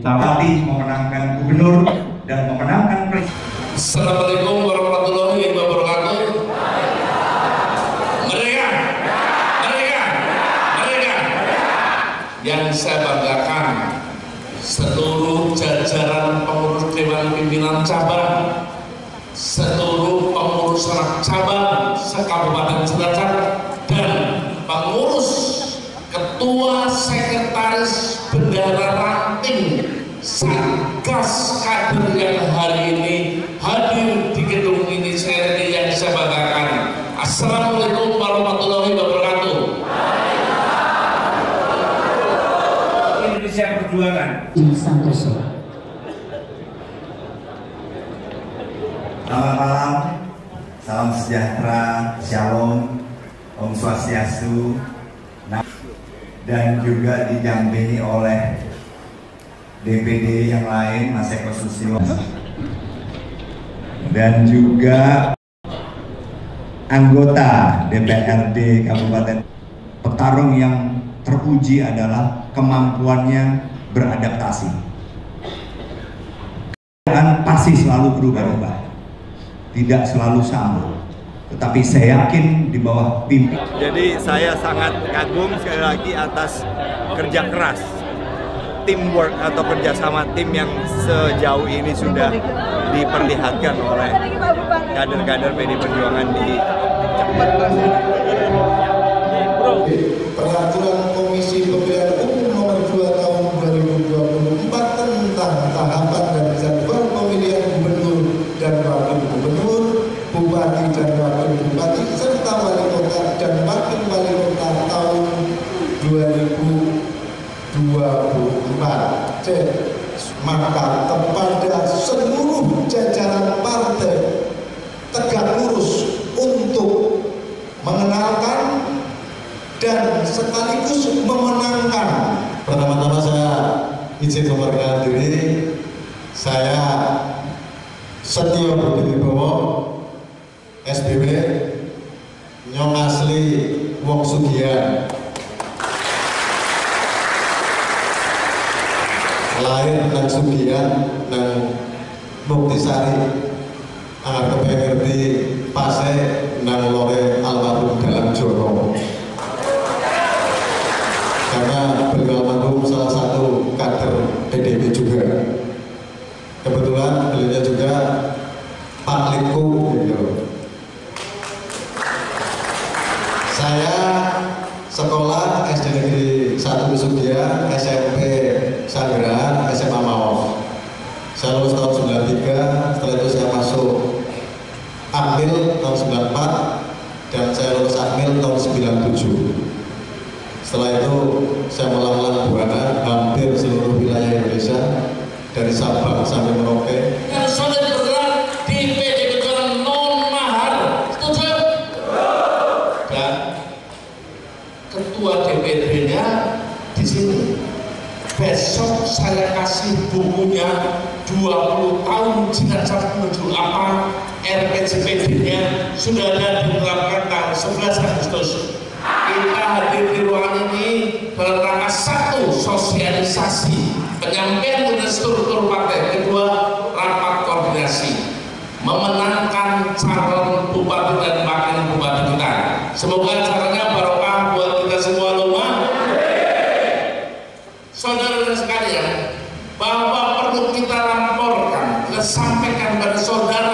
Tawati memenangkan gubernur dan memenangkan presiden. Assalamualaikum warahmatullahi wabarakatuh. Mereka, mereka, mereka yang saya banggakan seluruh jajaran pengurus Dewan Pimpinan Cabang, seluruh pengurus cabang sekabupaten Cilacap dan pengurus ketua sekretaris bendara Satgas kader yang hari ini hadir di gedung ini saya yang saya banggakan. Assalamualaikum warahmatullahi wabarakatuh. Indonesia Perjuangan. Santoso. Selamat malam, salam sejahtera, shalom, om swastiastu, dan juga didampingi oleh DPD yang lain, Mas Eko Susilo, dan juga anggota DPRD Kabupaten. Petarung yang teruji adalah kemampuannya beradaptasi. Dan pasti selalu berubah-ubah, tidak selalu sama. Tetapi saya yakin di bawah pimpin. Jadi saya sangat kagum sekali lagi atas kerja keras teamwork atau kerjasama tim yang sejauh ini sudah diperlihatkan oleh kader-kader PD Perjuangan di Peraturan 2024. Cek, maka kepada seluruh jajaran partai tegak lurus untuk mengenalkan dan sekaligus memenangkan. Pertama-tama saya izin memperkenalkan diri, saya Setio Budi Wibowo, SBW, Nyong asli Wong Sugian. Lahir nang Sugian, nang Muktisari, Angar kepengerti Pase, nang Lore Almarhum dalam Joro karena beliau almarhum salah satu kader PDIP juga. Kebetulan beliau juga Pak Liku gitu. Saya sekolah SD Negeri 1 Sugian, SMP Sanggeran, SMA Maos. Saya lulus tahun 93, setelah itu saya masuk Ambil tahun 94 dan saya lulus Ambil tahun 97. Setelah itu saya melanglang buana hampir seluruh wilayah Indonesia dari Sabang sampai Merauke. Ketua DPD-nya di sini. Besok saya kasih bukunya 20 tahun Cilacap menuju apa RPJPD-nya sudah ada diterapkan tanggal 11 Agustus. Kita hadir di ruangan ini dalam satu sosialisasi penyampaian dan struktur partai kedua rapat koordinasi memenangkan calon bupati dan wakil bupati kita. Semoga sampaikan pada saudara